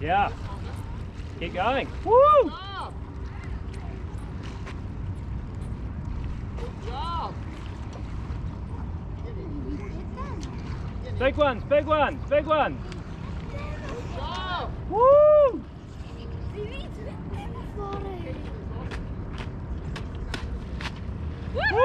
Yeah. Keep going. Woo! Big ones, big ones, big ones. Good job. Woo! Woo!